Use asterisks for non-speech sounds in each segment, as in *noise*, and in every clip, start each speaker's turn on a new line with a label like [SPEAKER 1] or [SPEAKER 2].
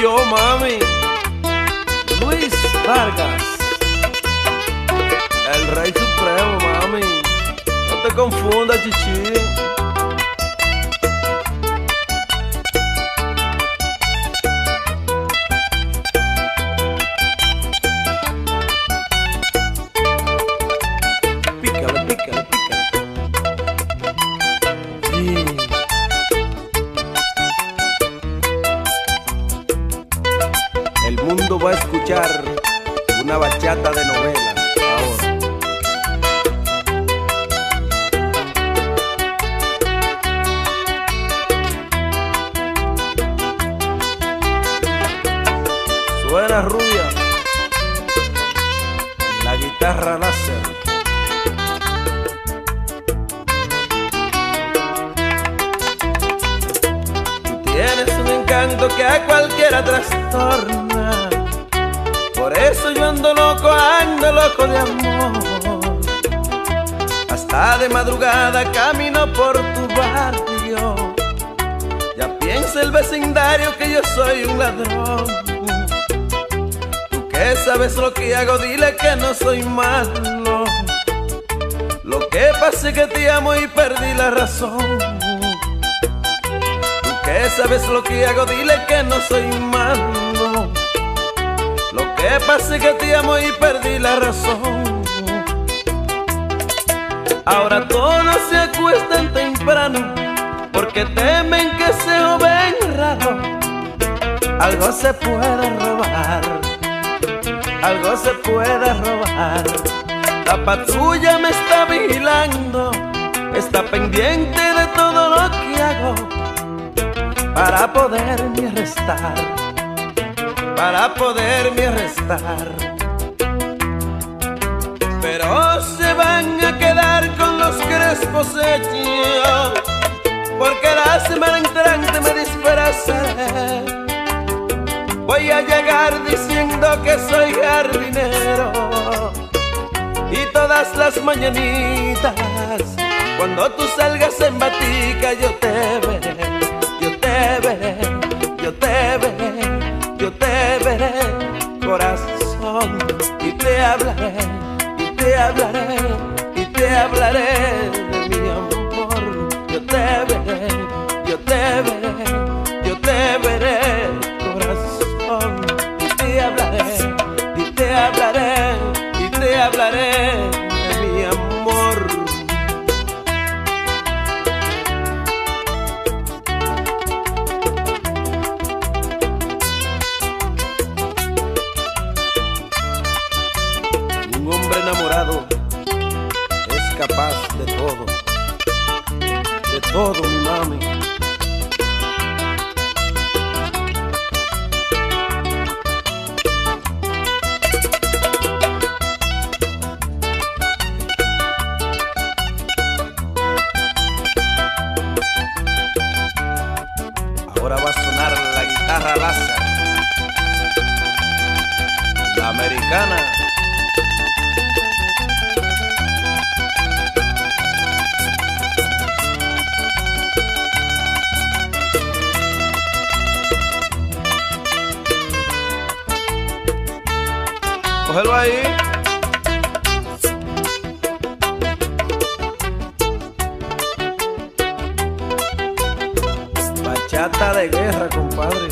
[SPEAKER 1] yo, mami. Luis Vargas. El rey supremo, mami. No te confundas, chichi. Una bachata de novela. Suena rubia, la guitarra láser. Tú tienes un encanto que a cualquiera trastorna. Por eso yo ando loco, ando loco de amor. Hasta de madrugada camino por tu barrio. Ya piensa el vecindario que yo soy un ladrón. Tú que sabes lo que hago, dile que no soy malo. Lo que pasa es que te amo y perdí la razón. Tú que sabes lo que hago, dile que no soy malo. Que pasa que te amo y perdí la razón. Ahora todos se acuestan temprano porque temen que se joven raro. Algo se puede robar, algo se puede robar. La patrulla me está vigilando, está pendiente de todo lo que hago para poderme arrestar, para poderme arrestar. Pero se van a quedar con los crespos hechos, porque la semana entrante me disfrazaré. Voy a llegar diciendo que soy jardinero y todas las mañanitas cuando tú salgas en batica yo te veré, yo te veré, corazón, y te hablaré, y te hablaré, y te hablaré de mi amor. Yo te veré, yo te veré, yo te veré, enamorado es capaz de todo, de todo, mi mami. Ahora va a sonar la guitarra láser, la americana. Cógelo ahí. Bachata de guerra, compadre.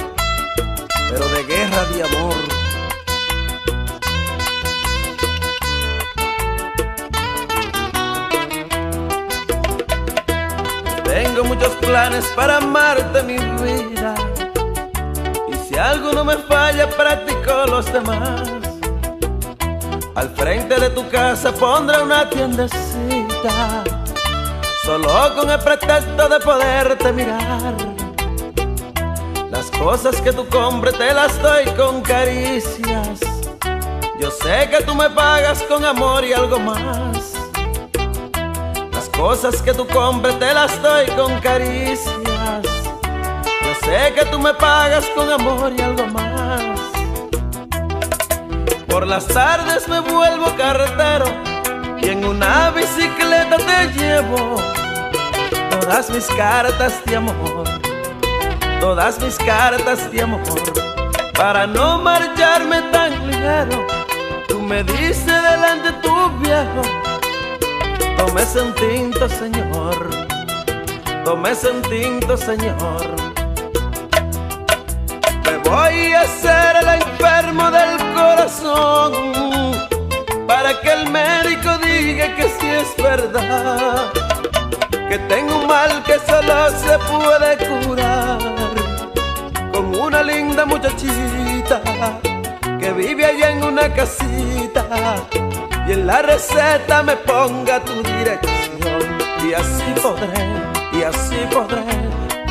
[SPEAKER 1] Pero de guerra de amor. Tengo muchos planes para amarte, mi vida. Y si algo no me falla, practico los demás. Al frente de tu casa pondré una tiendecita, solo con el pretexto de poderte mirar. Las cosas que tú compres te las doy con caricias. Yo sé que tú me pagas con amor y algo más. Las cosas que tú compres te las doy con caricias. Yo sé que tú me pagas con amor y algo más. Por las tardes me vuelvo carretero y en una bicicleta te llevo todas mis cartas de amor, todas mis cartas de amor. para no marcharme tan ligero. Tú me dices delante tu viejo, tómese un tinto, Señor, tómese un Señor. Me voy a hacer el enfermo del corazón para que el médico diga que sí es verdad, que tengo un mal que solo se puede curar con una linda muchachita que vive allá en una casita y en la receta me ponga tu dirección. Y así podré, y así podré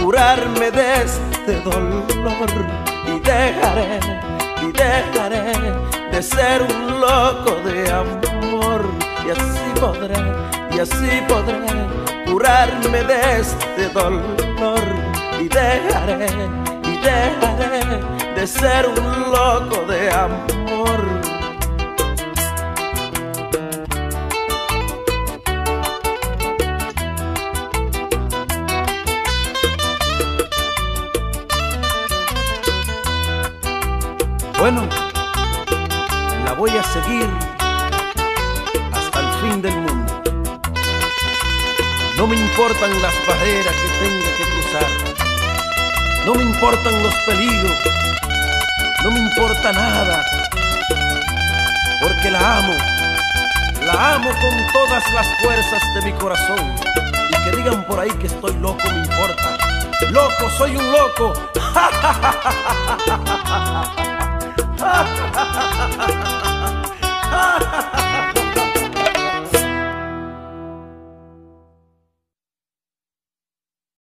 [SPEAKER 1] curarme de este dolor dejaré, y dejaré de ser un loco de amor y así podré, y así podré curarme de este dolor y dejaré, y dejaré de ser un loco de amor. La voy a seguir hasta el fin del mundo. No me importan las barreras que tenga que cruzar. No me importan los peligros. No me importa nada. Porque la amo. La amo con todas las fuerzas de mi corazón. Y que digan por ahí que estoy loco, me importa. Loco, soy un loco. *laughs* ha ha ha